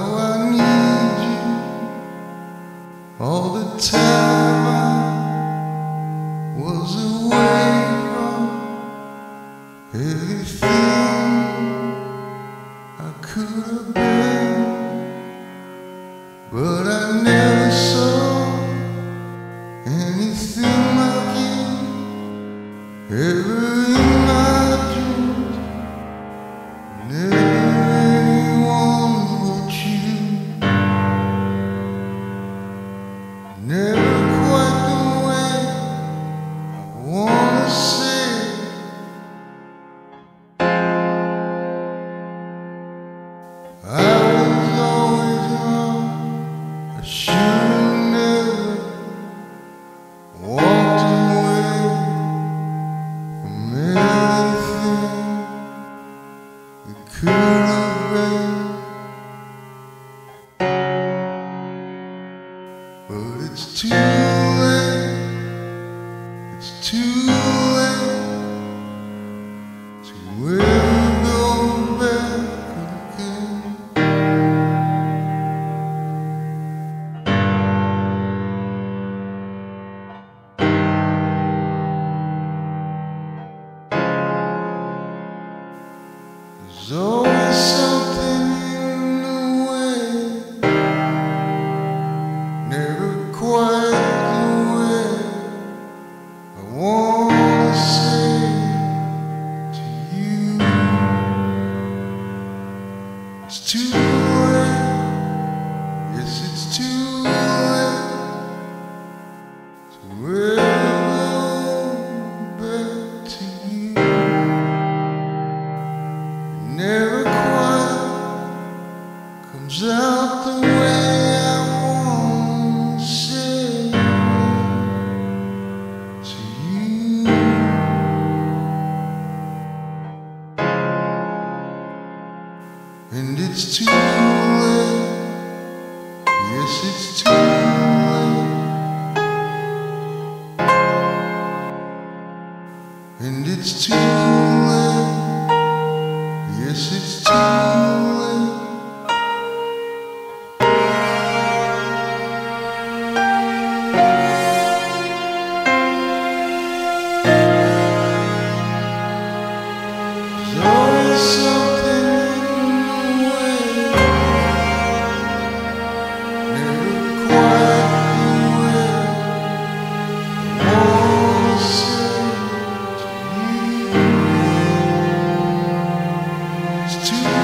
I need you all the time I was away from everything I could have been, but I never saw anything like you ever. But it's too late. It's too late to ever go back again. There's Too late, yes, it's too late to ever back to you. Never quite comes out it's too late. Yes, it's too late. And it's too Too.